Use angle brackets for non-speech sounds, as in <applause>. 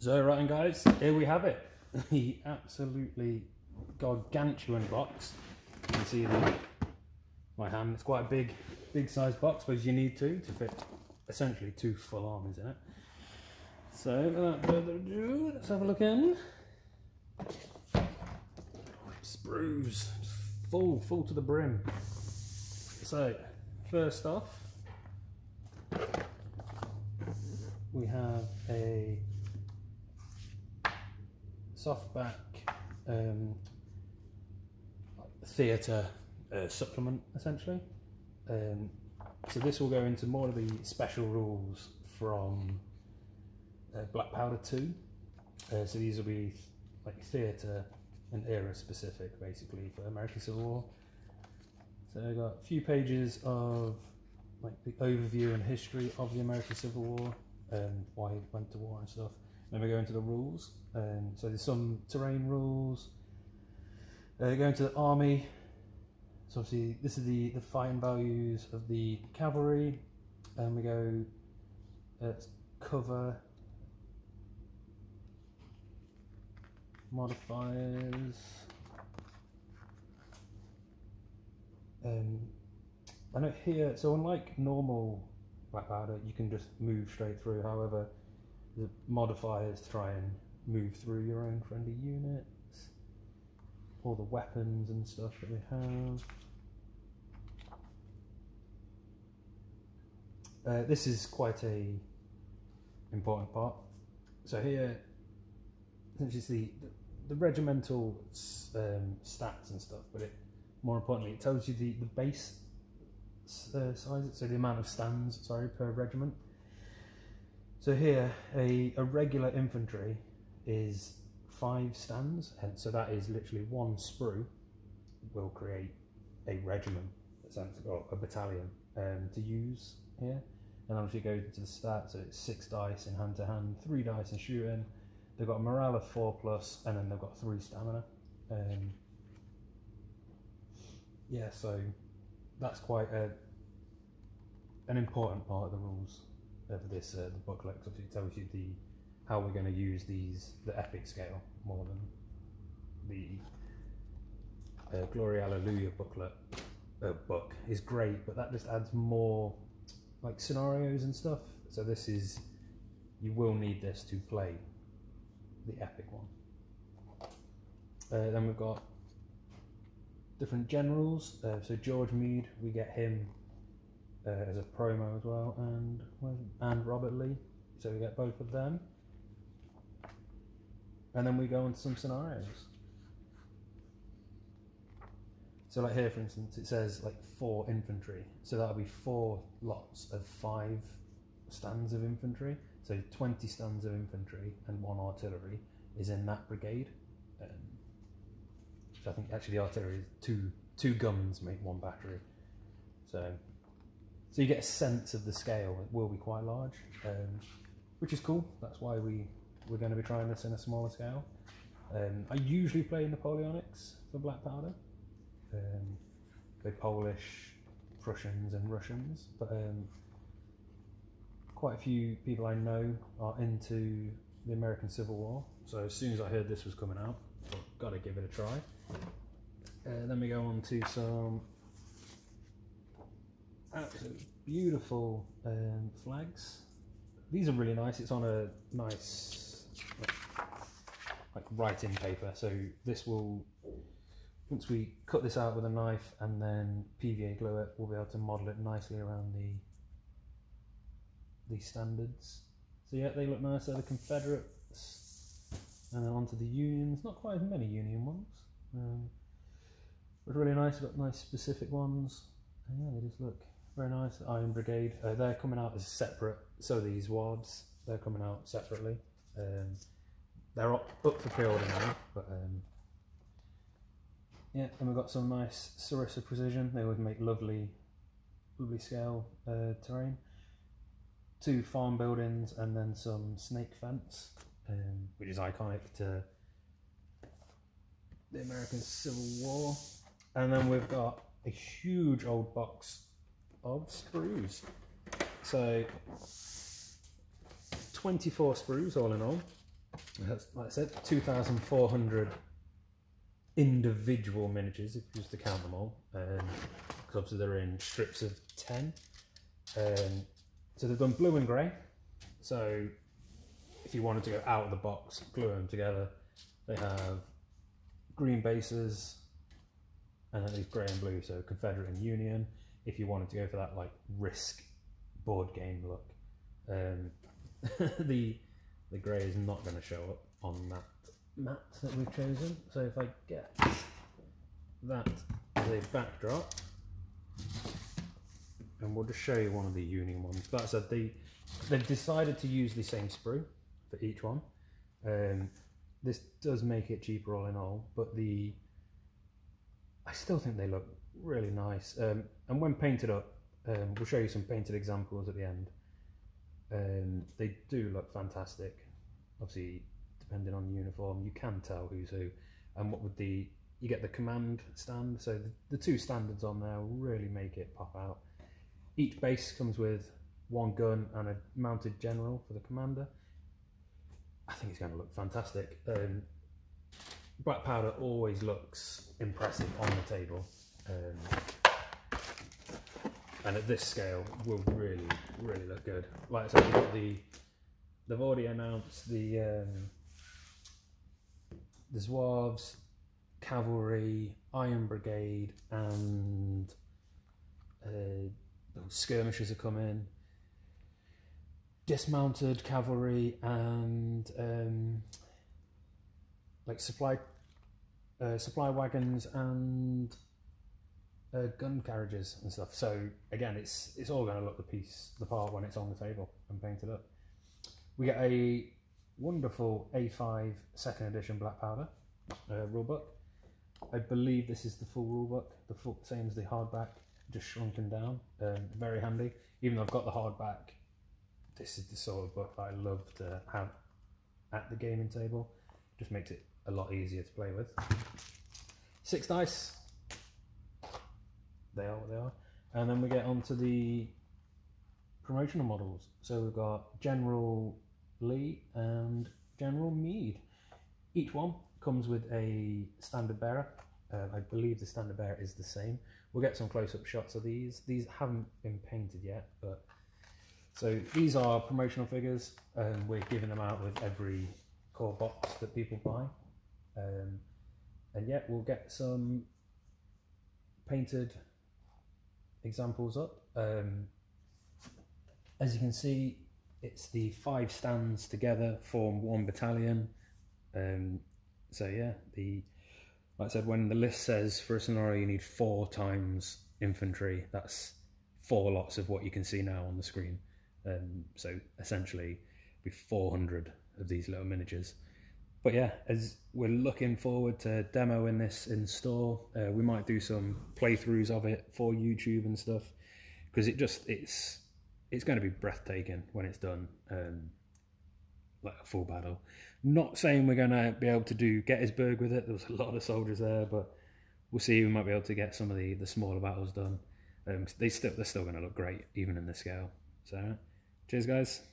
So right, guys, here we have it. <laughs> The absolutely gargantuan box. You can see the, my hand. It's quite a big, big size box, but you need to to fit essentially two full armies in it. So without further ado, let's have a look in. Sprues, full, full to the brim. So first off, we have a softback um, theatre uh, supplement essentially. Um, so this will go into more of the special rules from uh, Black Powder 2. Uh, so these will be like theatre and era specific basically for American Civil War. So I've got a few pages of like the overview and history of the American Civil War and why it went to war and stuff. Then we go into the rules. Um, so there's some terrain rules. Uh, go into the army. So obviously this is the, the fighting values of the cavalry. And we go at cover modifiers. Um, I know here, so unlike normal black powder, you can just move straight through. However, the modifiers try and move through your own friendly units. All the weapons and stuff that we have. Uh, this is quite a important part. So here, essentially, the, the regimental um, stats and stuff, but it more importantly, it tells you the, the base uh, size, so the amount of stands, sorry, per regiment. So here, a, a regular infantry is five stands, and so that is literally one sprue will create a regiment, or a battalion um, to use here. And obviously go to the stats, so it's six dice in hand to hand, three dice in shooting. They've got a morale of four plus, and then they've got three stamina. Um, yeah, so that's quite a, an important part of the rules of this uh, the booklet because it tells you the how we're going to use these the epic scale more than the uh, Glory Hallelujah booklet uh, book is great, but that just adds more like scenarios and stuff. So this is you will need this to play the epic one. Uh, then we've got different generals. Uh, so George Meade, we get him uh, as a promo as well, and and Robert Lee. So we get both of them, and then we go into some scenarios. So like here, for instance, it says like four infantry. So that'll be four lots of five stands of infantry. So 20 stands of infantry and one artillery is in that brigade. Um, so I think actually the artillery is two two guns make one battery. So so you get a sense of the scale. It will be quite large, um, which is cool. That's why we we're going to be trying this in a smaller scale. Um, I usually play Napoleonics for Black Powder. Um, play Polish, Prussians, and Russians, but um, quite a few people I know are into the American Civil War. So as soon as I heard this was coming out, I've got to give it a try. Uh, then we go on to some absolutely beautiful um, flags. These are really nice. It's on a nice like, writing paper. So this will, once we cut this out with a knife and then PVA glue it, we'll be able to model it nicely around the the standards. So yeah, they look nice. They're the Confederates, and then onto the Unions. Not quite as many Union ones. Um, but really nice. Got nice specific ones. And yeah, they just look very nice. Iron Brigade. Uh, they're coming out as separate. So these Zouaves, they're coming out separately. Um, they're up, up for pre-order now, but um, yeah. And we've got some nice Sarissa Precision. They would make lovely, lovely scale uh, terrain. Two farm buildings and then some snake fence, um, which is iconic to the American Civil War. And then we've got a huge old box of sprues. So 24 sprues all in all. That's, like I said, 2,400 individual miniatures, if you used to count them all. Because um, obviously they're in strips of 10. Um, so they've done blue and grey. So if you wanted to go out of the box, glue them together, they have green bases and then these grey and blue, so Confederate and Union. If you wanted to go for that like risk board game look, um, <laughs> the the grey is not going to show up on that mat that we've chosen. So if I get that as a backdrop, and we'll just show you one of the Union ones. I said, they, they've decided to use the same sprue for each one. Um, this does make it cheaper all in all, but the I still think they look really nice. Um, and when painted up, um, we'll show you some painted examples at the end. Um, they do look fantastic. Obviously, depending on the uniform, you can tell who's who. And what would the you get the command stand, so the, the two standards on there really make it pop out. Each base comes with one gun and a mounted general for the commander. I think it's going to look fantastic. Um, black powder always looks impressive on the table. Um, and at this scale will really, really look good. Like I said, we've got the, they've already announced the, um, the Zouaves, Cavalry, Iron Brigade, and uh, skirmishers are coming dismounted cavalry and um, like supply uh, supply wagons and uh, gun carriages and stuff. So again, it's it's all going to look the piece, the part when it's on the table and painted up. We get a wonderful A5 second edition black powder uh, rulebook. I believe this is the full rulebook, the full same as the hardback, just shrunken down. Um, very handy. Even though I've got the hardback, this is the sort of book I love to have at the gaming table. Just makes it a lot easier to play with. Six dice. They are what they are. And then we get onto the promotional models. So we've got General Lee and General Meade. Each one comes with a standard bearer. Uh, I believe the standard bearer is the same. We'll get some close-up shots of these. These haven't been painted yet, but so these are promotional figures and we're giving them out with every core box that people buy. Um, and yet we'll get some painted examples up. Um, as you can see, it's the five stands together form one battalion. Um, so yeah, the like I said, when the list says for a scenario you need four times infantry, that's four lots of what you can see now on the screen. Um, so essentially, be 400 of these little miniatures. But yeah, as we're looking forward to demoing this in store, uh, we might do some playthroughs of it for YouTube and stuff because it just it's it's going to be breathtaking when it's done, um, like a full battle. Not saying we're going to be able to do Gettysburg with it. There was a lot of soldiers there, but we'll see. We might be able to get some of the the smaller battles done. Um, they still they're still going to look great even in this scale. So. Cheers, guys.